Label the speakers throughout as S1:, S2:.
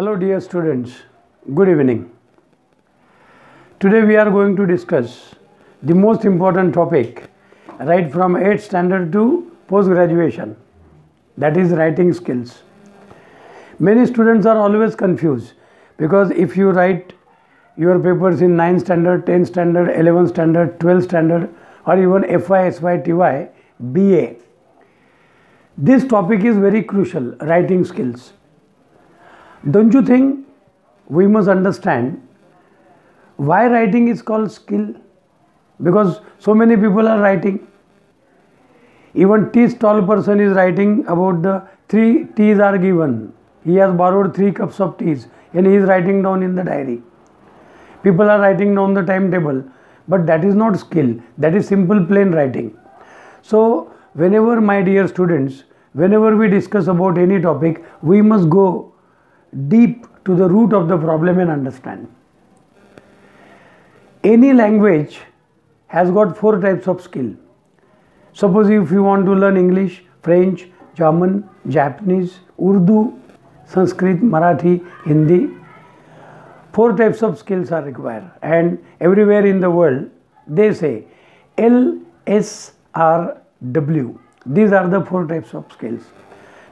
S1: Hello, dear students. Good evening. Today we are going to discuss the most important topic right from 8th standard to post graduation that is writing skills. Many students are always confused because if you write your papers in 9th standard, 10th standard, 11th standard, 12th standard, or even FY, SY, TY, BA, this topic is very crucial writing skills. Don't you think we must understand why writing is called skill? Because so many people are writing. Even tea stall person is writing about the three teas are given. He has borrowed three cups of teas and he is writing down in the diary. People are writing down the timetable, but that is not skill. That is simple plain writing. So whenever my dear students, whenever we discuss about any topic, we must go deep to the root of the problem and understand. Any language has got four types of skill. Suppose if you want to learn English, French, German, Japanese, Urdu, Sanskrit, Marathi, Hindi, four types of skills are required. And everywhere in the world, they say L, S, R, W. These are the four types of skills.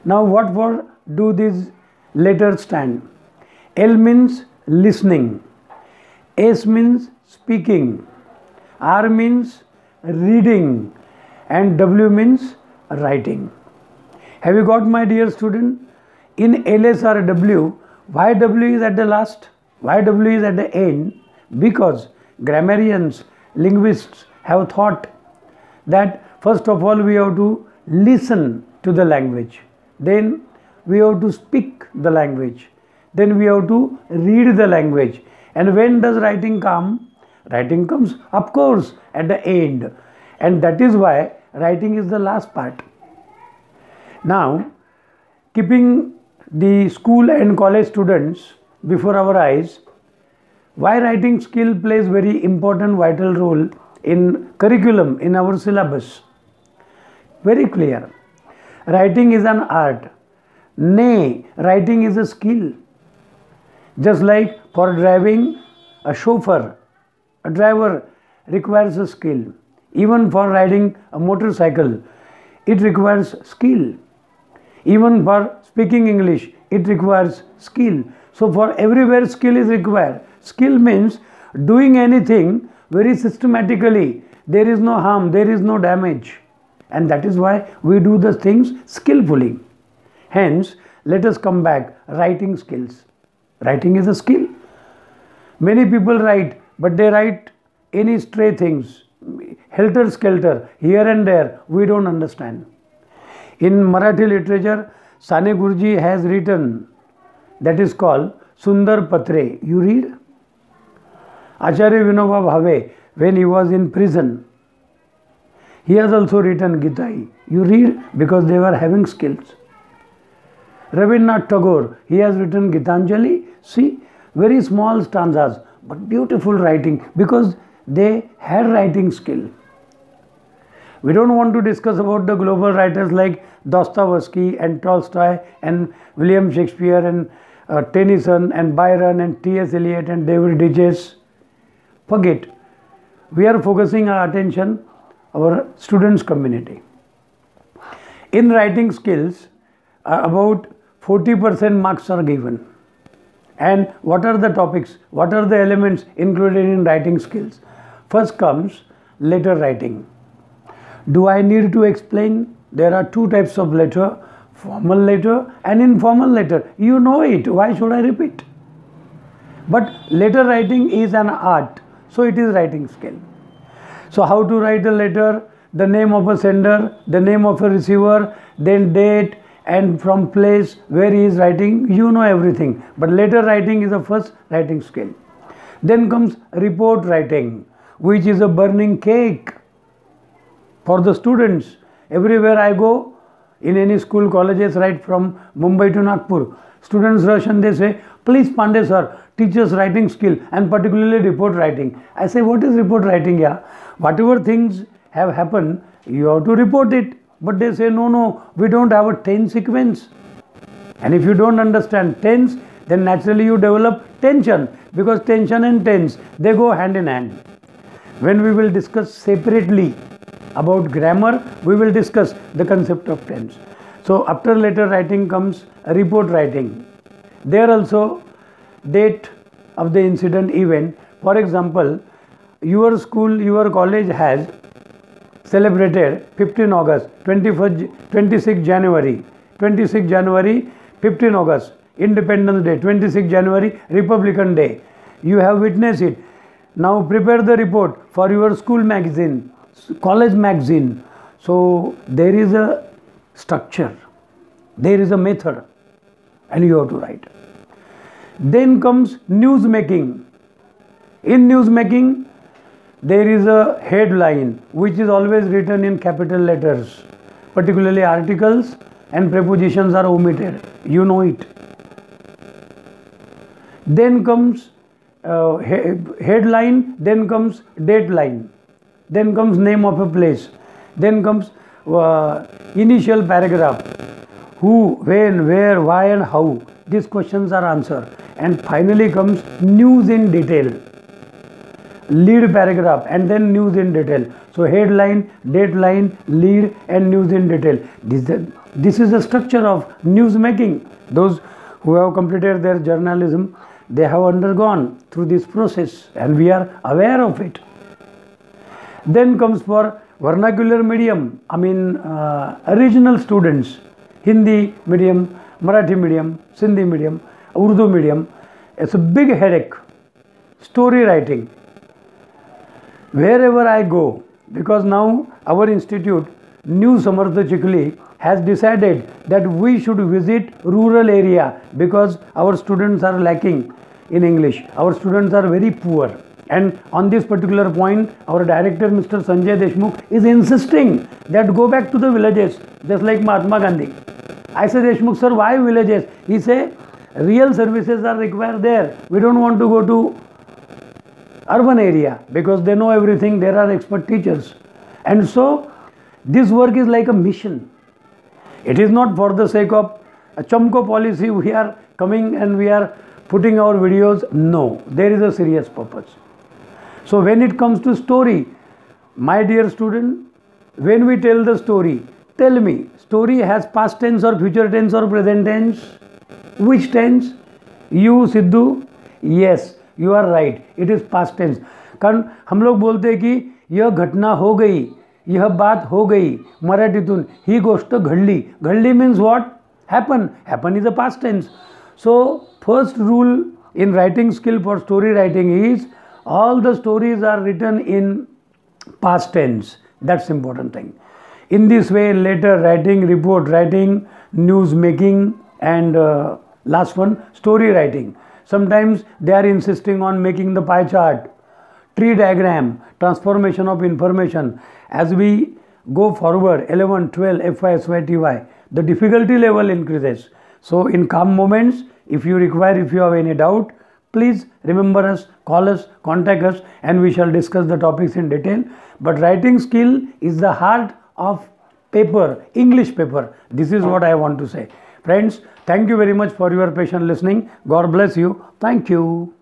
S1: Now, what for do these letters stand? L means listening, S means speaking, R means reading, and W means writing. Have you got, my dear student? In LS or W, why W is at the last? Why W is at the end? Because grammarians, linguists have thought that first of all we have to listen to the language, then we have to speak the language, then we have to read the language. And when does writing come? Writing comes, of course, at the end. And that is why writing is the last part. Now, keeping the school and college students before our eyes, why writing skill plays very important vital role in curriculum in our syllabus very clear writing is an art nay writing is a skill just like for driving a chauffeur a driver requires a skill even for riding a motorcycle it requires skill even for speaking english it requires skill so for everywhere skill is required skill means doing anything very systematically. There is no harm, there is no damage. And that is why we do the things skillfully. Hence, let us come back writing skills. Writing is a skill. Many people write, but they write any stray things, helter skelter, here and there, we don't understand. In Marathi literature, Sane Guruji has written that is called Sundar Patre. You read? Acharya Vinoba Bhave, when he was in prison, he has also written Gita. You read because they were having skills. Rabindranath Tagore, he has written Gitanjali. See, very small stanzas, but beautiful writing because they had writing skill. We don't want to discuss about the global writers like Dostoevsky and Tolstoy and William Shakespeare and uh, Tennyson and Byron and T.S. Eliot and David Digges forget we are focusing our attention our students community in writing skills uh, about 40% marks are given. And what are the topics? What are the elements included in writing skills? First comes letter writing. Do i need to explain? There are two types of letter formal letter and informal letter. You know it. Why should i repeat? But letter writing is an art so it is writing skill. So how to write a letter, the name of a sender, the name of a receiver, then date and from place where he is writing, you know everything. But letter writing is the first writing skill. Then comes report writing, which is a burning cake for the students. Everywhere I go, in any school, colleges, right from Mumbai to Nagpur, students rush and they say, please Pande sir, teacher's writing skill and particularly report writing. I say, what is report writing? Yeah, whatever things have happened, you have to report it. But they say, no, no, we don't have a tense sequence. And if you don't understand tense, then naturally you develop tension because tension and tense they go hand in hand. When we will discuss separately about grammar, we will discuss the concept of tense. So after letter writing comes report writing. There also date of the incident event. For example, your school, your college has celebrated 15 August, 21st, 26 January, 26 January, 15 August, Independence Day, 26 January, Republican Day. You have witnessed it. Now prepare the report for your school magazine, college magazine. So there is a structure, there is a method, and you have to write. Then comes news making. In news making, there is a headline which is always written in capital letters, particularly articles and prepositions are omitted. You know it. Then comes uh, he- headline, then comes dateline, then comes name of a place, then comes uh, initial paragraph, who, when, where, why, and how. These questions are answered, and finally comes news in detail lead paragraph and then news in detail. So headline dateline lead and news in detail. This, this is the structure of news making. Those who have completed their journalism they have undergone through this process and we are aware of it. Then comes for vernacular medium i mean uh, original students hindi medium marathi medium sindhi medium urdu medium. It's a big headache. Story writing wherever I go, because now our institute, New Samartha Chikli, has decided that we should visit rural area because our students are lacking in English. Our students are very poor. And on this particular point, our director, Mr. Sanjay Deshmukh, is insisting that go back to the villages, just like Mahatma Gandhi. I say, Deshmukh, sir, why villages? He say, real services are required there. We don't want to go to urban area because they know everything, there are expert teachers. And so, this work is like a mission. It is not for the sake of a chumko policy, we are coming and we are putting our videos. No, there is a serious purpose. So, when it comes to story, my dear student, when we tell the story, tell me, story has past tense or future tense or present tense? Which tense? You, Sidhu? Yes, you are right it is past tense कारण हम लोग बोलते हैं कि यह घटना हो गई यह बात हो गई मराठीतून ही गोष्ट घडली घडली means what happen happen is a past tense so first rule in writing skill for story writing is all the stories are written in past tense that's important thing in this way letter writing report writing news making and uh, last one story writing sometimes they are insisting on making the pie chart. Tree diagram transformation of information. As we go forward 11 12 fy sy the difficulty level increases. So in calm moments if you require if you have any doubt please remember us call us contact us and we shall discuss the topics in detail. But writing skill is the heart of paper english paper. This is what i want to say friends thank you very much for your patient listening. God bless you. Thank you